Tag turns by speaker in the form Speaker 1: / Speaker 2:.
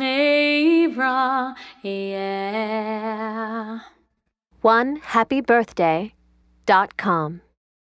Speaker 1: Avra, yeah.
Speaker 2: One happy birthday dot com.